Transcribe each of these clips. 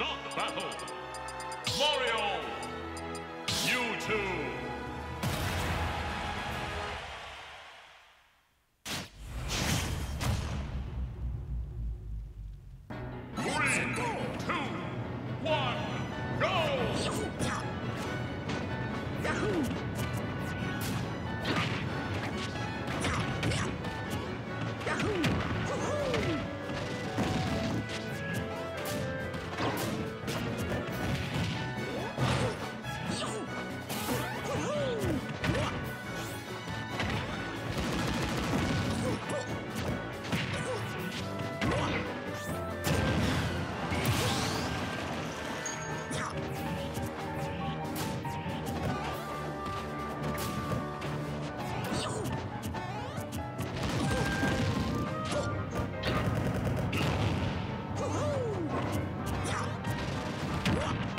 Start battle. Mario. Whoa!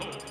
Start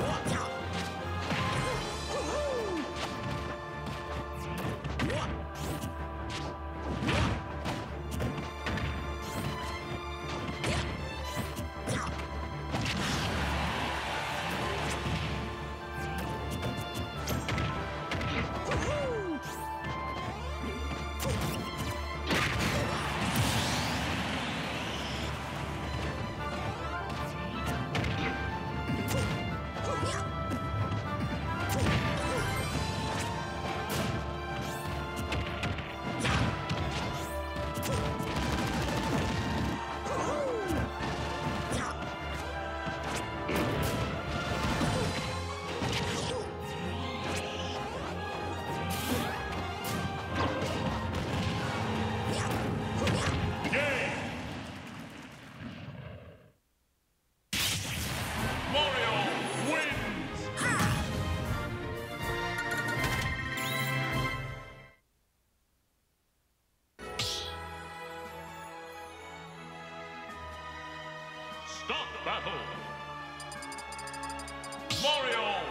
Watch out! Stop battle! Mario,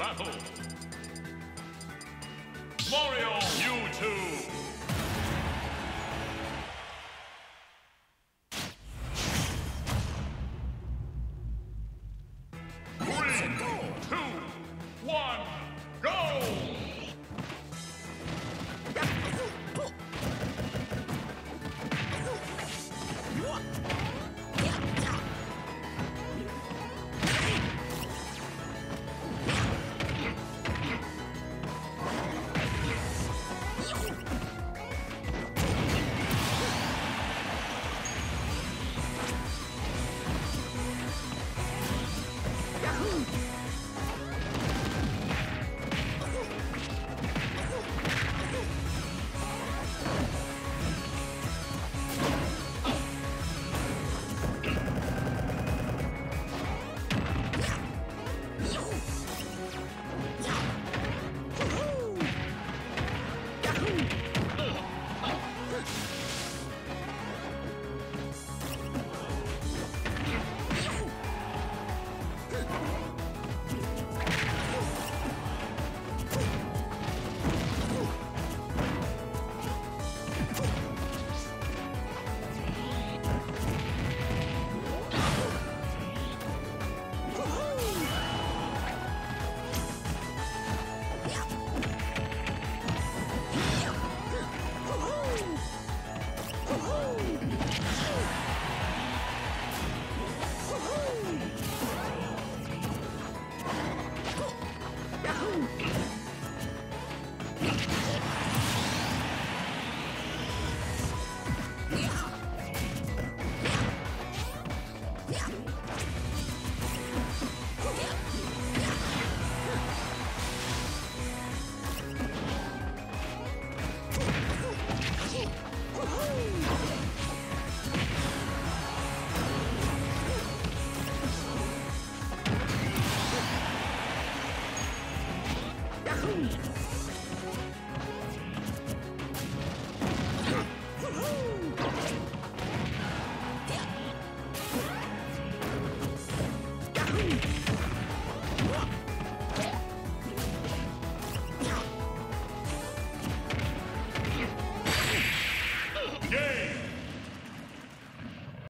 battle! Mario